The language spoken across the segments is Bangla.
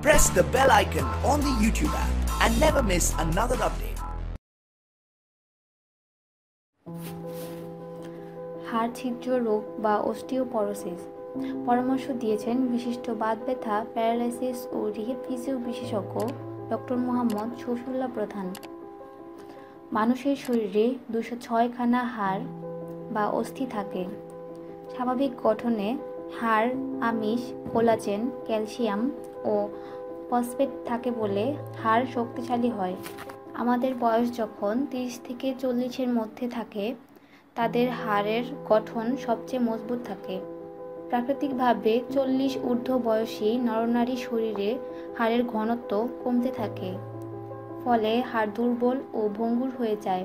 Press the bell icon on the YouTube app and never miss another update. হাড় ছিদ্র রোগ বা অস্টিওপরোসিস। পরামর্শ দিয়েছেন বিশিষ্ট বাত ব্যথা, প্যারালাইসিস ও রিহেব ফিজিও বিশেষজ্ঞ ডক্টর মোহাম্মদ শফিউল্লাহ প্রধান। মানুষের শরীরে দুশো ছয়খানা হাড় বা অস্থি থাকে। স্বাভাবিক গঠনে হাড়, আমিষ, কোলাজেন, ক্যালসিয়াম ও ফসফেট থাকে বলে হাড় শক্তিশালী হয়। আমাদের বয়স যখন তিরিশ থেকে চল্লিশের মধ্যে থাকে, তাদের হাড়ের গঠন সবচেয়ে মজবুত থাকে। প্রাকৃতিকভাবে চল্লিশ ঊর্ধ্ব বয়সী নরনারী শরীরে হাড়ের ঘনত্ব কমতে থাকে, ফলে হাড় দুর্বল ও ভঙ্গুর হয়ে যায়।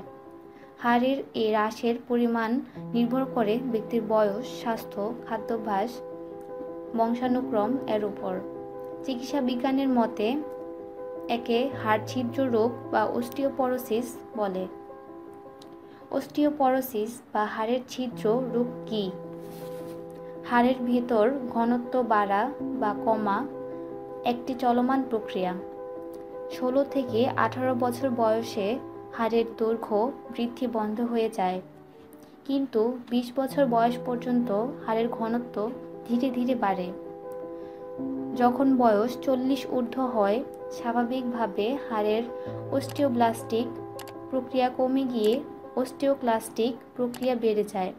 হাড়ের এই হ্রাসের পরিমাণ নির্ভর করে ব্যক্তির বয়স, স্বাস্থ্য, খাদ্যাভ্যাস, বংশানুক্রম এর উপর। চিকিৎসা বিজ্ঞানের মতে, একে হাড় ছিদ্র রোগ বা অস্টিওপরোসিস বলে। অস্টিওপরোসিস বা হাড়ের ছিদ্র রোগ কী? হাড়ের ভেতর ঘনত্ব বাড়া বা কমা একটি চলমান প্রক্রিয়া। ষোলো থেকে আঠারো বছর বয়সে হাড়ের দৈর্ঘ্য বৃদ্ধি বন্ধ হয়ে যায়। কিন্তু বিশ বছর বয়স পর্যন্ত হাড়ের ঘনত্ব ধীরে ধীরে বাড়ে। যখন বয়স চল্লিশ ঊর্ধ্ব হয়, স্বাভাবিকভাবে হাড়ের অস্টিওব্লাস্টিক প্রক্রিয়া কমে গিয়ে অস্টিওক্লাস্টিক প্রক্রিয়া বেড়ে যায়,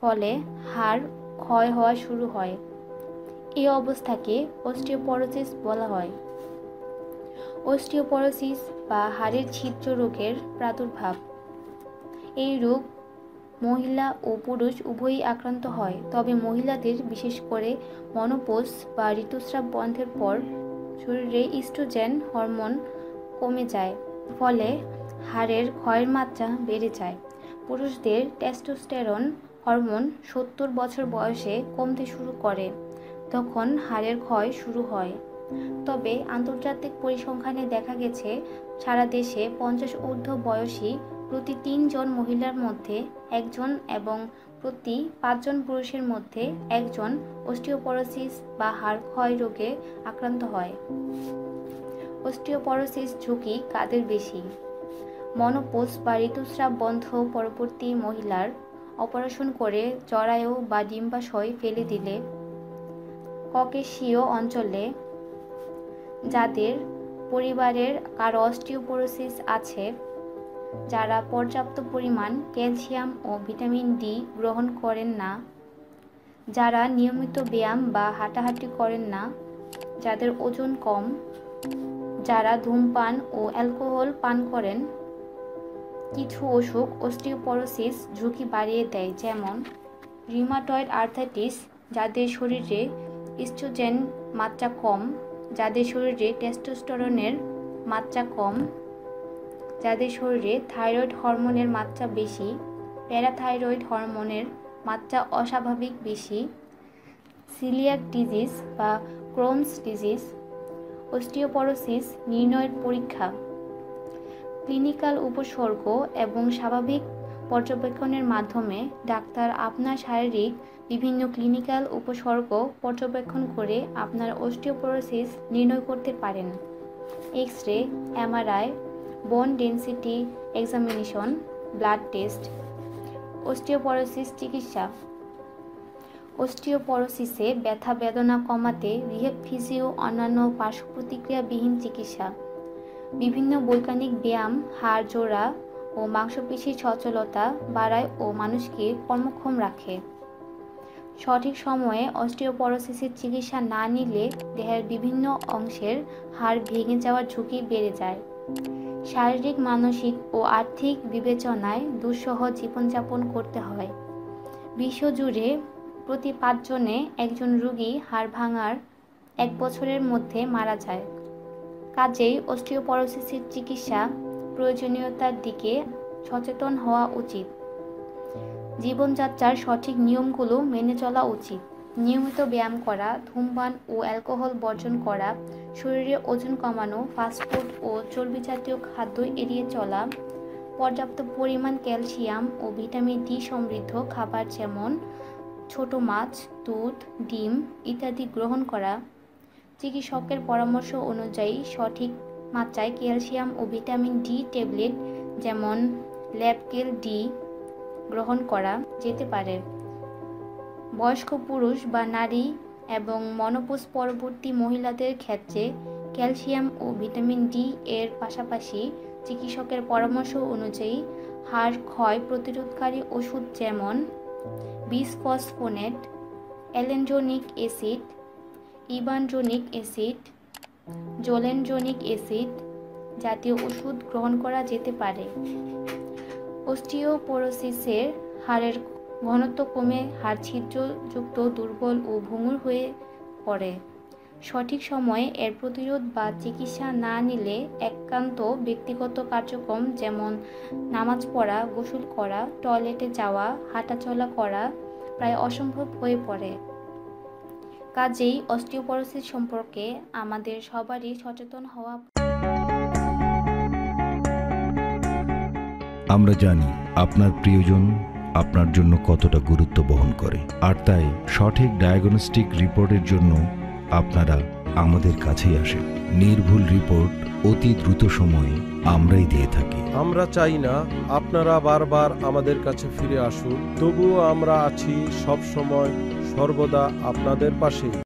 ফলে হাড় ক্ষয় হওয়া শুরু হয়। এই অবস্থাকে অস্টিওপরোসিস বলা হয়। অস্টিওপরোসিস বা হাড়ের ছিদ্র রোগের প্রাদুর্ভাব। এই রোগ মহিলা ও পুরুষ উভয়ই আক্রান্ত হয়, তবে মহিলাদের বিশেষ করে মনোপোজ বা ঋতুস্রাব বন্ধের পর শরীরে ইস্ট্রোজেন হরমোন কমে যায়, ফলে হাড়ের ক্ষয়ের মাত্রা বেড়ে যায়। পুরুষদের টেস্টোস্টেরন হরমোন সত্তর বছর বয়সে কমতে শুরু করে, তখন হাড়ের ক্ষয় শুরু হয়। তবে আন্তর্জাতিক পরিসংখ্যানে দেখা গেছে, সারা দেশে পঞ্চাশ ঊর্ধ্ব বয়সী প্রতি তিনজন মহিলার মধ্যে একজন এবং প্রতি পাঁচজন পুরুষের মধ্যে একজন অস্টিওপরোসিস বা হাড় ক্ষয় রোগে আক্রান্ত হয়। অস্টিওপরোসিস ঝুঁকি কাদের বেশি? মনোপোজ বা ঋতুস্রাব বন্ধ পরবর্তী মহিলার অপারেশন করে জরায়ু বা ডিম্বাশয় ফেলে দিলে, ককেশীয় অঞ্চলে যাদের পরিবারের কারও অস্টিওপোরোসিস আছে, যারা পর্যাপ্ত পরিমাণ ক্যালসিয়াম ও ভিটামিন ডি গ্রহণ করেন না, যারা নিয়মিত ব্যায়াম বা হাঁটাহাঁটি করেন না, যাদের ওজন কম, যারা ধূমপান ও অ্যালকোহল পান করেন, কিছু অসুখ অস্টিওপরোসিস ঝুঁকি বাড়িয়ে দেয়, যেমন রিমাটয়েড আর্থাইটিস, যাদের শরীরে ইস্ট্রোজেন মাত্রা কম যাদের শরীরে টেস্টোস্টেরনের মাত্রা কম, যাদের শরীরে থাইরয়েড হরমোনের মাত্রা বেশি প্যারাথাইরয়েড হরমোনের মাত্রা অস্বাভাবিক বেশি সিলিয়াক ডিজিজ বা ক্রোমস ডিজিজ অস্টিওপরোসিস নির্ণয়ের পরীক্ষা ক্লিনিক্যাল উপসর্গ এবং স্বাভাবিক পর্যবেক্ষণের মাধ্যমে ডাক্তার আপনার শারীরিক বিভিন্ন ক্লিনিক্যাল উপসর্গ পর্যবেক্ষণ করে আপনার অস্টিওপোরোসিস নির্ণয় করতে পারেন। X ray MRI, bone density examination, blood test, osteoporosis চিকিৎসা। অস্টিওপোরোসিসে ব্যথা বেদনা কমাতে রিহেব ফিজিও অন্যান্য পার্শ্ব প্রতিক্রিয়াবিহীন চিকিৎসা। বিভিন্ন বৈজ্ঞানিক ব্যায়াম, হাড় জোড়া ও মাংসপেশির সচলতা বাড়ায় ও মানুষকে কর্মক্ষম রাখে। সঠিক সময়ে অস্টিওপরোসিসের চিকিৎসা না নিলে দেহের বিভিন্ন অংশের হাড় ভেঙে যাওয়ার ঝুঁকি বেড়ে যায়। শারীরিক, মানসিক ও আর্থিক বিবেচনায় দুঃসহ জীবনযাপন করতে হয়। বিশ্বজুড়ে প্রতি পাঁচজনে একজন রুগী হাড় ভাঙার এক বছরের মধ্যে মারা যায়। কাজেই অস্টিওপরোসিসের চিকিৎসা প্রয়োজনীয়তার দিকে সচেতন হওয়া উচিত। জীবনযাত্রার সঠিক নিয়মগুলো মেনে চলা উচিত। নিয়মিত ব্যায়াম করা, ধূমপান ও অ্যালকোহল বর্জন করা, শরীরে ওজন কমানো ফাস্টফুড ও চর্বি জাতীয় খাদ্য এড়িয়ে চলা, পর্যাপ্ত পরিমাণ ক্যালসিয়াম ও ভিটামিন ডি সমৃদ্ধ খাবার যেমন ছোট মাছ, দুধ, ডিম ইত্যাদি গ্রহণ করা। চিকিৎসকের পরামর্শ অনুযায়ী সঠিক মাত্রায় ক্যালসিয়াম ও ভিটামিন ডি ট্যাবলেট যেমন ল্যাবকেল ডি গ্রহণ করা যেতে পারে। বয়স্ক পুরুষ বা নারী এবং মনোপোষ পরবর্তী মহিলাদের ক্ষেত্রে ক্যালসিয়াম ও ভিটামিন ডি এর পাশাপাশি চিকিৎসকের পরামর্শ অনুযায়ী হাড় ক্ষয় প্রতিরোধকারী ওষুধ যেমন bisphosphonate, alendronic acid, ibandronic acid zoledronic acid জাতীয় ওষুধ গ্রহণ করা যেতে পারে। অস্টিওপোরোসিসের হাড়ের ঘনত্ব কমে হাড় ছিদ্রযুক্ত দুর্বল ও ভঙ্গুর হয়ে পড়ে। সঠিক সময়ে এর প্রতিরোধ বা চিকিৎসা না নিলে একান্ত ব্যক্তিগত কার্যক্রম যেমন নামাজ পড়া, গোসল করা, টয়লেটে যাওয়া, হাঁটাচলা করা প্রায় অসম্ভব হয়ে পড়ে। কাজেই অস্টিওপরোসিস সম্পর্কে আমাদের সবারই সচেতন হওয়া আমরা জানি আপনার প্রিয়জন আপনার জন্য কতটা গুরুত্ব বহন করে। আর তাই সঠিক ডায়াগনস্টিক রিপোর্টের জন্য আপনারা আমাদের কাছেই আসেন। নির্ভুল রিপোর্ট অতি দ্রুত সময়ে আমরাই দিয়ে থাকি। আমরা চাই না আপনারা বারবার আমাদের কাছে ফিরে আসুন। তবুও আমরা আছি সব সময় সর্বদা আপনাদের পাশেই।